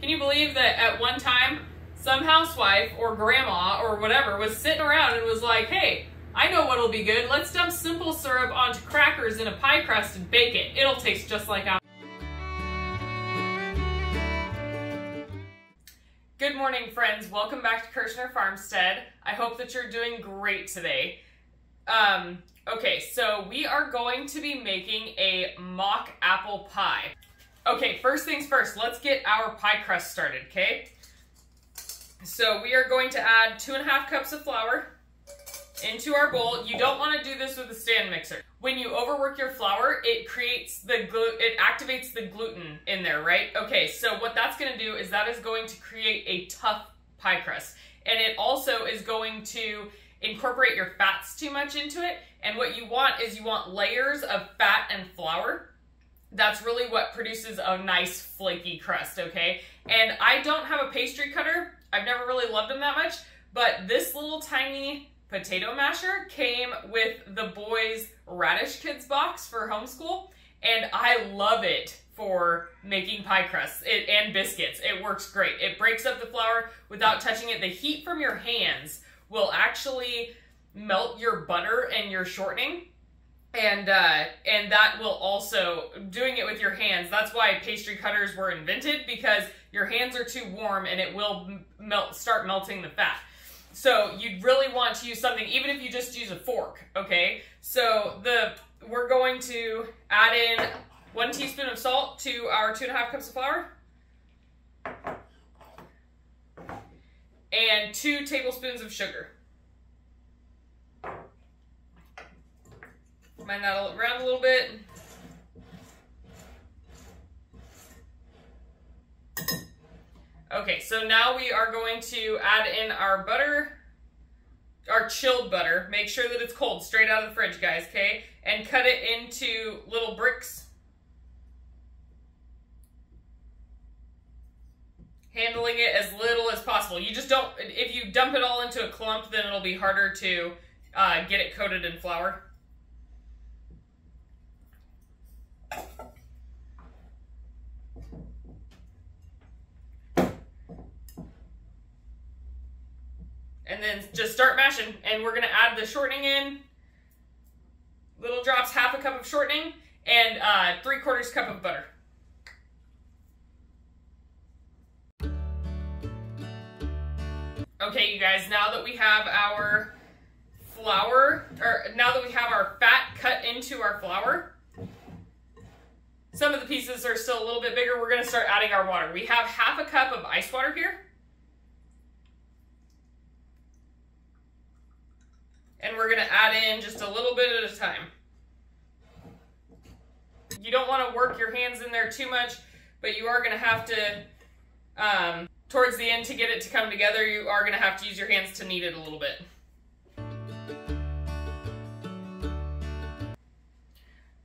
Can you believe that at one time, some housewife or grandma or whatever was sitting around and was like, hey, I know what'll be good. Let's dump simple syrup onto crackers in a pie crust and bake it. It'll taste just like apple. Good morning, friends. Welcome back to Kerschner Farmstead. I hope that you're doing great today. Um, okay, so we are going to be making a mock apple pie. Okay, first things first, let's get our pie crust started, okay? So we are going to add two and a half cups of flour into our bowl. You don't want to do this with a stand mixer. When you overwork your flour, it creates the glu it activates the gluten in there, right? Okay, so what that's going to do is that is going to create a tough pie crust. And it also is going to incorporate your fats too much into it. And what you want is you want layers of fat and flour. That's really what produces a nice flaky crust, okay? And I don't have a pastry cutter. I've never really loved them that much, but this little tiny potato masher came with the boys Raddish Kids box for homeschool and I love it for making pie crusts it, and biscuits. It works great. It breaks up the flour without touching it. The heat from your hands will actually melt your butter and your shortening and uh, and that will also doing it with your hands that's why pastry cutters were invented because your hands are too warm and it will melt start melting the fat. So you'd really want to use something even if you just use a fork okay? So the we're going to add in one teaspoon of salt to our two and a half cups of flour. And two tablespoons of sugar Mind that around a little bit. Okay, so now we are going to add in our butter, our chilled butter. Make sure that it's cold, straight out of the fridge, guys, okay? And cut it into little bricks. Handling it as little as possible. You just don't, if you dump it all into a clump, then it'll be harder to uh, get it coated in flour. And then just start mashing. And we're gonna add the shortening in, little drops, half a cup of shortening, and uh, three quarters cup of butter. Okay, you guys, now that we have our flour, or now that we have our fat cut into our flour, some of the pieces are still a little bit bigger. We're gonna start adding our water. We have half a cup of ice water here. And we're gonna add in just a little bit at a time. You don't wanna work your hands in there too much, but you are gonna have to, um, towards the end to get it to come together, you are gonna have to use your hands to knead it a little bit.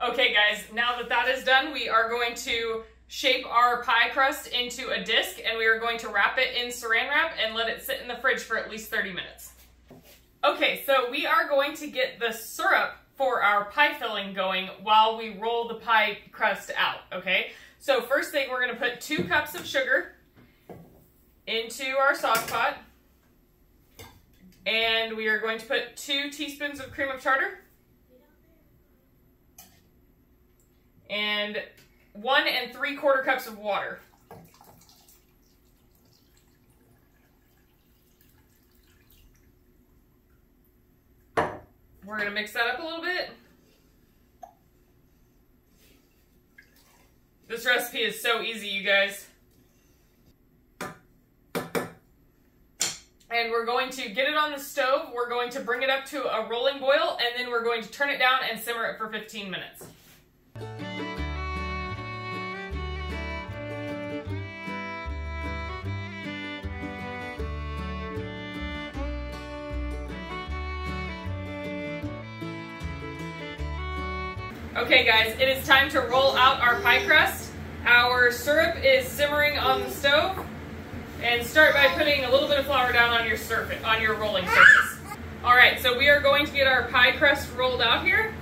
Okay guys, now that that is done, we are going to shape our pie crust into a disc and we are going to wrap it in saran wrap and let it sit in the fridge for at least 30 minutes. Okay, so we are going to get the syrup for our pie filling going while we roll the pie crust out, okay? So first thing, we're gonna put two cups of sugar into our sauce pot. And we are going to put two teaspoons of cream of tartar. And one and three quarter cups of water. We're to mix that up a little bit. This recipe is so easy, you guys. And we're going to get it on the stove. We're going to bring it up to a rolling boil, and then we're going to turn it down and simmer it for 15 minutes. Okay guys, it is time to roll out our pie crust. Our syrup is simmering on the stove. And start by putting a little bit of flour down on your surface, on your rolling surface. All right, so we are going to get our pie crust rolled out here.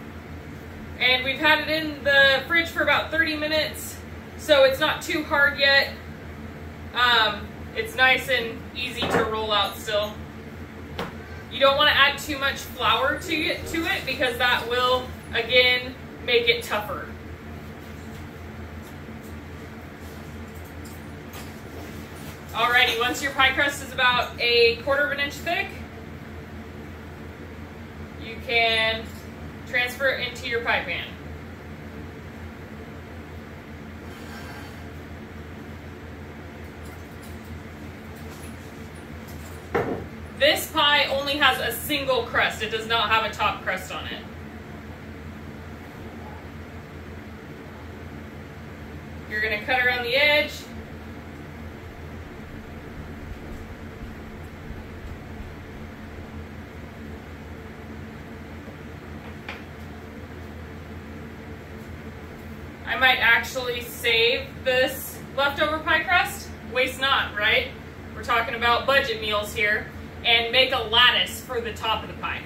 And we've had it in the fridge for about 30 minutes, so it's not too hard yet. Um, it's nice and easy to roll out still. You don't want to add too much flour to it, to it because that will, again, make it tougher. Alrighty, once your pie crust is about a quarter of an inch thick, you can transfer it into your pie pan. This pie only has a single crust. It does not have a top crust on it. You're going to cut around the edge. I might actually save this leftover pie crust. Waste not, right? We're talking about budget meals here and make a lattice for the top of the pie.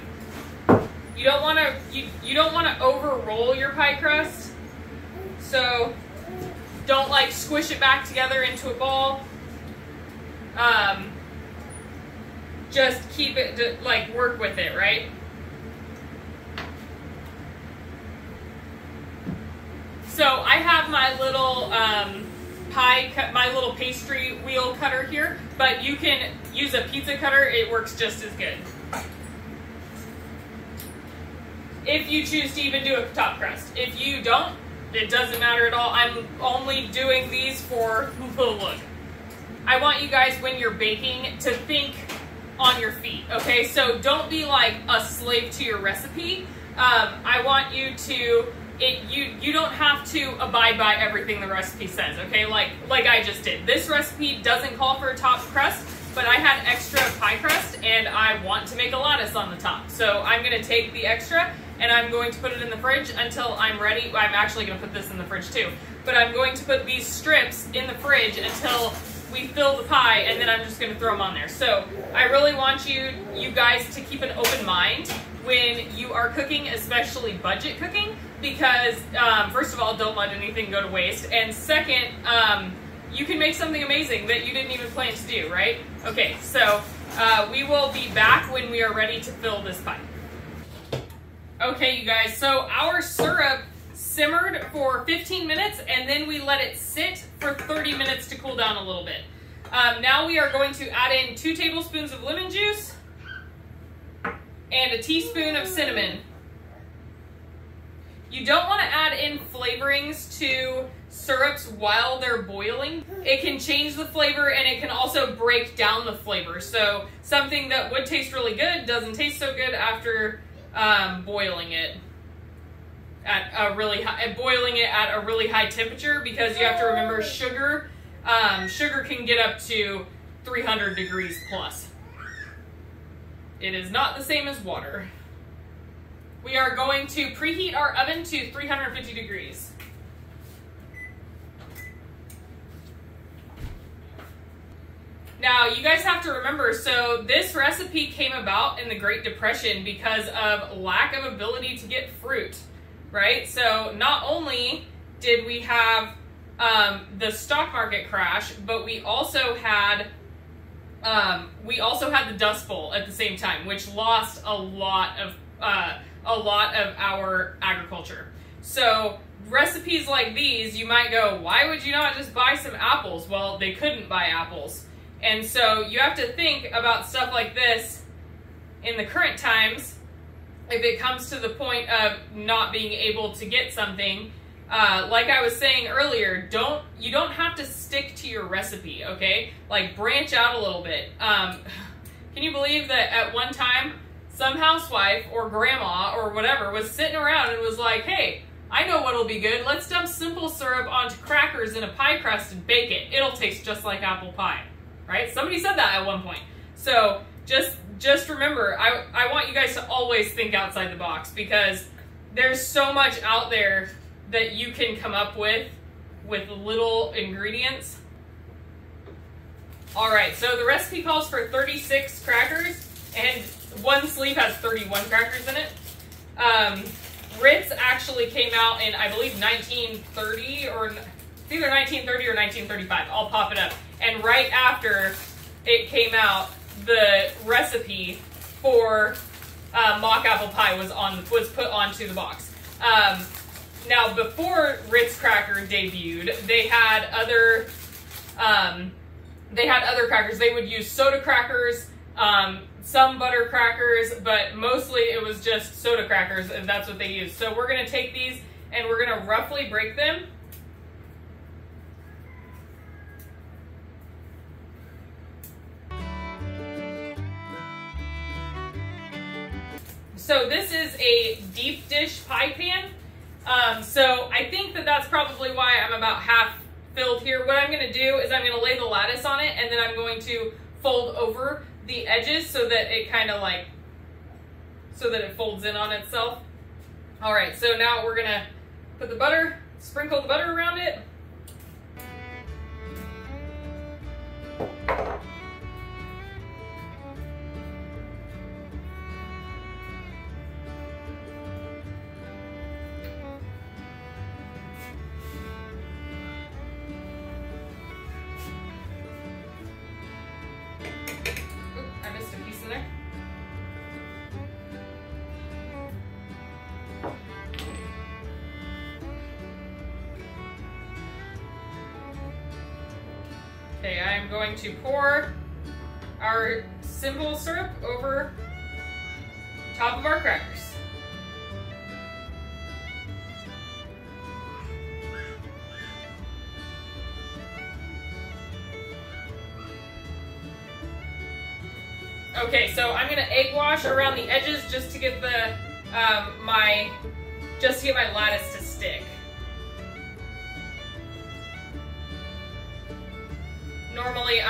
You don't want to you, you don't want to over roll your pie crust. So don't like squish it back together into a ball. Um, just keep it like work with it, right? So I have my little um, pie cut, my little pastry wheel cutter here, but you can use a pizza cutter, it works just as good. If you choose to even do a top crust. If you don't, it doesn't matter at all. I'm only doing these for the look. I want you guys, when you're baking, to think on your feet, okay? So don't be like a slave to your recipe. Um, I want you to it you you don't have to abide by everything the recipe says okay like like i just did this recipe doesn't call for a top crust but i had extra pie crust and i want to make a lattice on the top so i'm to take the extra and i'm going to put it in the fridge until i'm ready i'm actually going to put this in the fridge too but i'm going to put these strips in the fridge until we fill the pie and then i'm just going to throw them on there so i really want you you guys to keep an open mind when you are cooking especially budget cooking because um, first of all, don't let anything go to waste, and second, um, you can make something amazing that you didn't even plan to do, right? Okay, so uh, we will be back when we are ready to fill this pie. Okay, you guys, so our syrup simmered for 15 minutes and then we let it sit for 30 minutes to cool down a little bit. Um, now we are going to add in two tablespoons of lemon juice and a teaspoon of cinnamon you don't want to add in flavorings to syrups while they're boiling. It can change the flavor and it can also break down the flavor. So something that would taste really good doesn't taste so good after um, boiling it at a really high, boiling it at a really high temperature because you have to remember sugar, um, sugar can get up to 300 degrees plus. It is not the same as water. We are going to preheat our oven to 350 degrees. Now, you guys have to remember, so this recipe came about in the Great Depression because of lack of ability to get fruit, right? So not only did we have um, the stock market crash, but we also had um, we also had the Dust Bowl at the same time, which lost a lot of uh, a lot of our agriculture. So recipes like these, you might go, why would you not just buy some apples? Well, they couldn't buy apples. And so you have to think about stuff like this in the current times. If it comes to the point of not being able to get something, uh, like I was saying earlier, don't you don't have to stick to your recipe, okay? Like branch out a little bit. Um, can you believe that at one time some housewife or grandma or whatever was sitting around and was like, hey, I know what'll be good. Let's dump simple syrup onto crackers in a pie crust and bake it. It'll taste just like apple pie, right? Somebody said that at one point. So just just remember, I, I want you guys to always think outside the box because there's so much out there that you can come up with with little ingredients. All right, so the recipe calls for 36 crackers and one sleeve has 31 crackers in it. Um, Ritz actually came out in, I believe, 1930 or either 1930 or 1935. I'll pop it up. And right after it came out, the recipe for uh, mock apple pie was on was put onto the box. Um, now, before Ritz Cracker debuted, they had other um, they had other crackers. They would use soda crackers, um, some butter crackers, but mostly it was just soda crackers, and that's what they used. So we're gonna take these and we're gonna roughly break them. So this is a deep dish pie pan. Um, so I think that that's probably why I'm about half filled here. What I'm gonna do is I'm gonna lay the lattice on it and then I'm going to fold over the edges so that it kind of like, so that it folds in on itself. All right, so now we're gonna put the butter, sprinkle the butter around it. Okay, I am going to pour our simple syrup over top of our crackers. Okay, so I'm gonna egg wash around the edges just to get the um, my just to get my lattice to stick.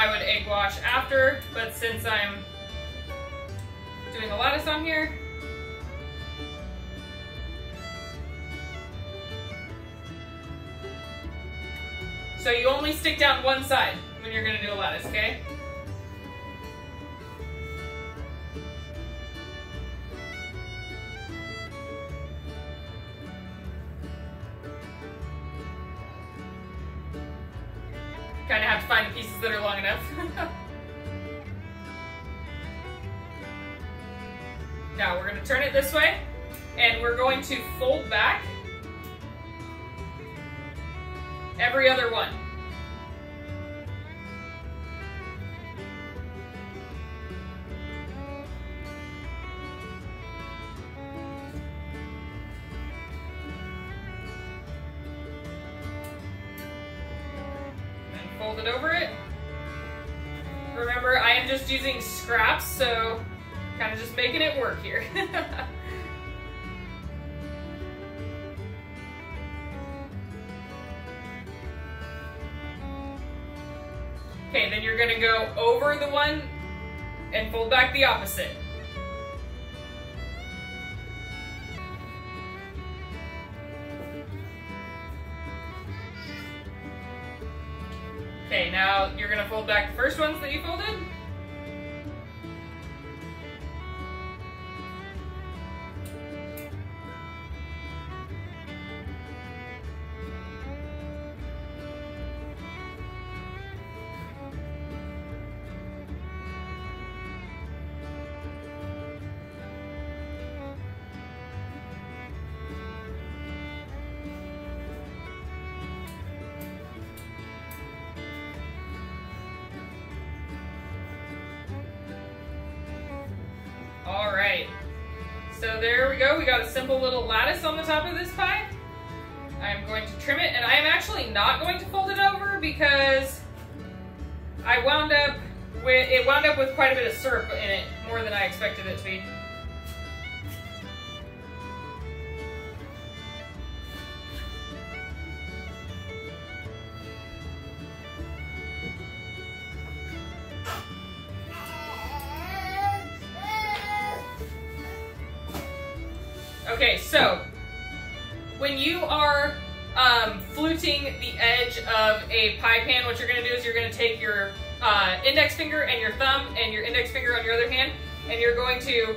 I would egg wash after, but since I'm doing a lattice on here, so you only stick down one side when you're gonna do a lattice, okay? Other one. fold it over it. Remember, I am just using scraps, so kind of just making it work here. gonna go over the one and fold back the opposite. Okay, now you're gonna fold back the first ones that you folded. So there we go. We got a simple little lattice on the top of this pie. I'm going to trim it, and I am actually not going to fold it over because I wound up with it wound up with quite a bit of syrup in it, more than I expected it to be. A pie pan, what you're gonna do is you're gonna take your uh, index finger and your thumb and your index finger on your other hand, and you're going to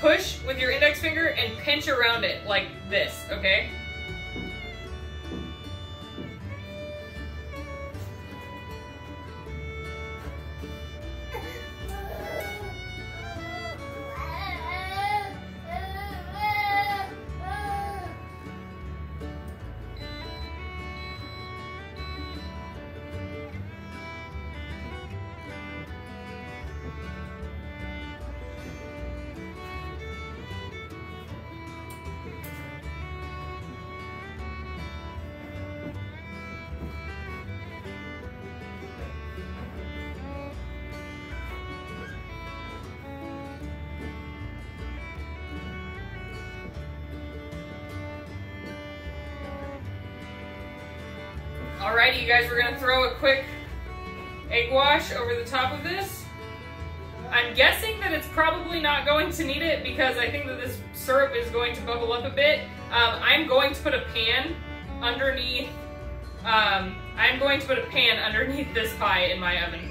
push with your index finger and pinch around it like this, okay? Alrighty, you guys, we're gonna throw a quick egg wash over the top of this. I'm guessing that it's probably not going to need it because I think that this syrup is going to bubble up a bit. Um, I'm going to put a pan underneath, um, I'm going to put a pan underneath this pie in my oven.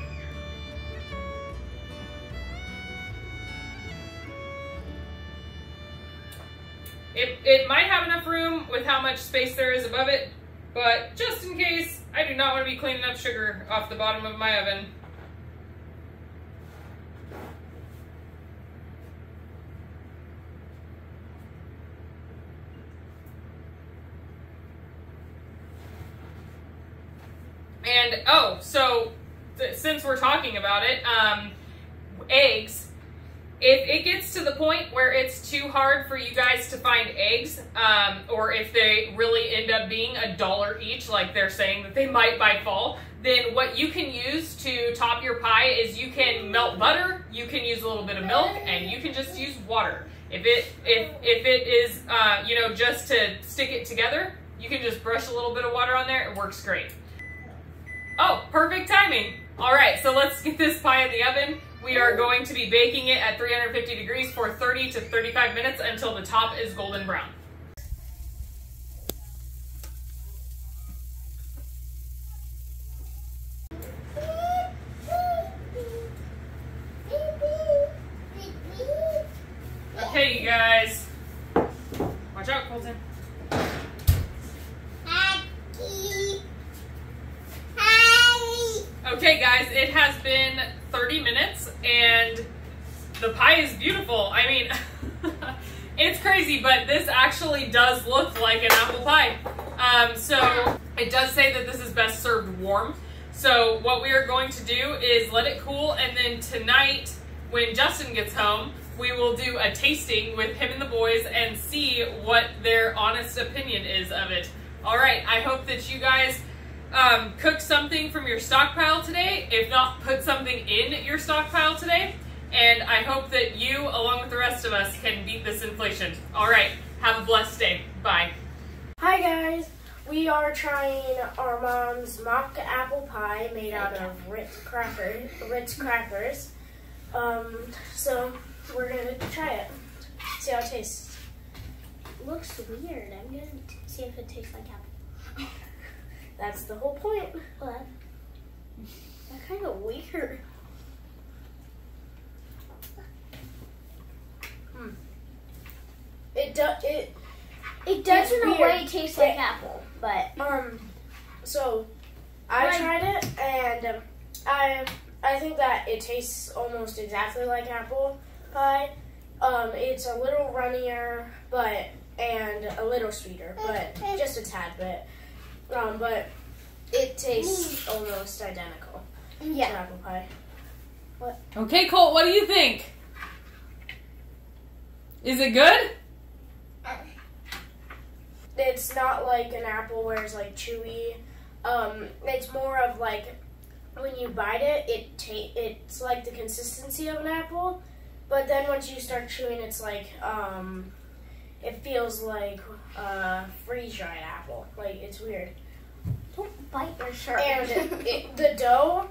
It, it might have enough room with how much space there is above it, but just in case, I do not want to be cleaning up sugar off the bottom of my oven. And oh, so th- since we're talking about it, um, eggs. If it gets to the point where it's too hard for you guys to find eggs, um, or if they really end up being a dollar each, like they're saying that they might by fall, then what you can use to top your pie is you can melt butter, you can use a little bit of milk, and you can just use water. If it if if it is uh, you know just to stick it together, you can just brush a little bit of water on there. It works great. Oh, perfect timing. All right, so let's get this pie in the oven. We are going to be baking it at 350 degrees for 30 to 35 minutes until the top is golden brown. Okay, you guys. Watch out, Colton. Okay, guys, it has been 30 minutes and the pie is beautiful. I mean, it's crazy, but this actually does look like an apple pie. Um, so it does say that this is best served warm. So what we are going to do is let it cool and then tonight when Justin gets home, we will do a tasting with him and the boys and see what their honest opinion is of it. All right, I hope that you guys um, cook something from your stockpile today. If not, put something in your stockpile today. And I hope that you, along with the rest of us, can beat this inflation. All right, have a blessed day. Bye. Hi guys, we are trying our mom's mock apple pie made out of Ritz cracker, Ritz crackers. Um, so we're gonna try it. See how it tastes. looks weird. I'm gonna see if it tastes like apple. That's the whole point. Well, that- That's kind of weird. Hmm. It does. It it does in a way taste like It- apple, but um. So, I Like- tried it, and um, I I think that it tastes almost exactly like apple pie. Um, it's a little runnier, but and a little sweeter, but just a tad bit. Um, but it tastes almost identical to yeah. apple pie. What? Okay, Colt, what do you think? Is it good? It's not like an apple where it's like chewy. Um, it's more of like when you bite it, it ta- it's like the consistency of an apple, but then once you start chewing, it's like um, it feels like uh, freeze dried apple. Like it's weird. Don't bite your shirt. And it, the dough,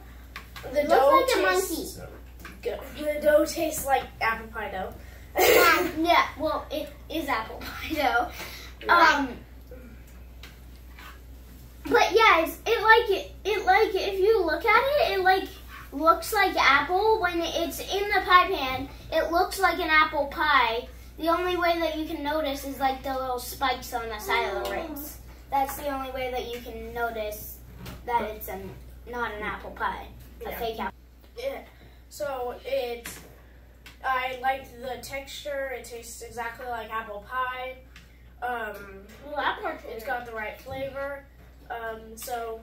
the It dough looks like a tastes good. The dough tastes like apple pie dough. yeah, yeah, well, it is apple pie dough. Um, but yeah, it's, it like it, it like if you look at it, it like looks like apple when it's in the pie pan. It looks like an apple pie. The only way that you can notice is like the little spikes on the side of the rings. That's the only way that you can notice that it's an not an apple pie, a Yeah. fake apple. Yeah. So it's I liked the texture. It tastes exactly like apple pie. Um, Well, apple it's got the right flavor. Um, so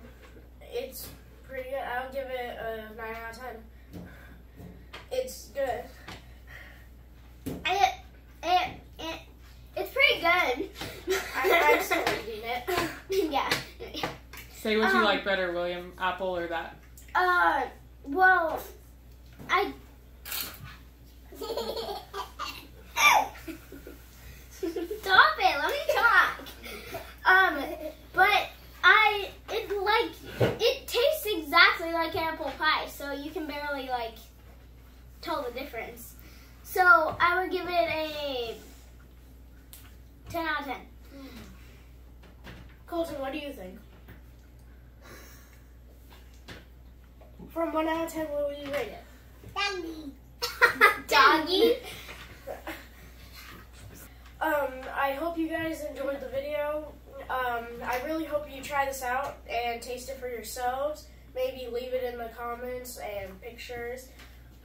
it's pretty good. I'll give it a nine out of ten. It's good. It, it, it, it's pretty good. I, I'm still eating it. yeah. Say what you Um, like better, William. Apple or that? Uh, well, I. Stop it! Let me talk. Um, but I, it like it tastes exactly like apple pie, so you can barely like tell the difference. So I would give it a ten out of ten. Colton, what do you think? From one out of ten, what would you rate it? Doggy. Doggy. Um, I hope you guys enjoyed the video. Um, I really hope you try this out and taste it for yourselves. Maybe leave it in the comments and pictures.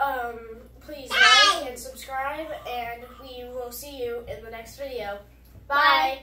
Um, please like and subscribe, and we will see you in the next video. Bye. Bye.